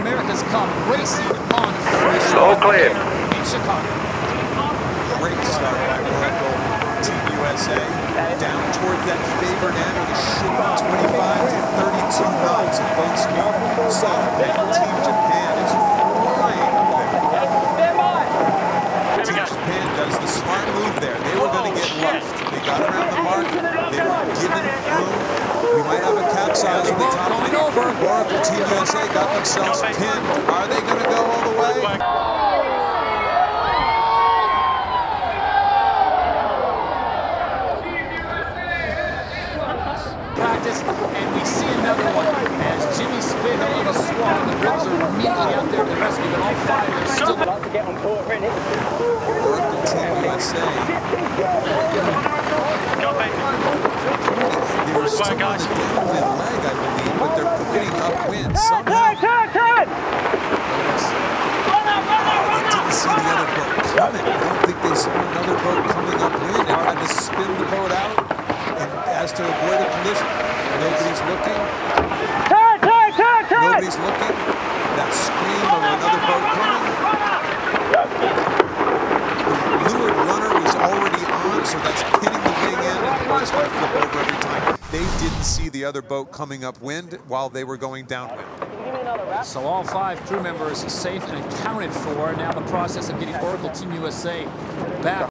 America's Cup racing on fresh All clear. in Chicago. Great start by Oracle Team USA. Down towards that favored end with a shooting 25 to 32 knots at boat speed. SoftBank Team Japan is flying up there. Team Japan does the smart move there. They were going to get oh, left. They got around the mark. They were given room. We might have a capsize on the top Going over. Oracle Team USA got themselves pinned. Are they going to go all the way? Practice, and we see another one as Jimmy Spithill of the squad. The Reds are immediately out there to the rescue, but all five are still. like to get on court, really. Oracle Team USA. They were the leg, I believe, but they're putting upwind somehow. They didn't see the other boat coming. I don't think they saw another boat coming upwind and had to spin the boat out and as to avoid a collision. Nobody's looking. Nobody's looking. That scream of another boat coming. The leeward runner was already on, so that's pinning the wing in, and the boat's going to flip over every time. They didn't see the other boat coming upwind while they were going downwind. So all five crew members are safe and accounted for. Now the process of getting Oracle Team USA back.